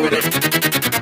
with it.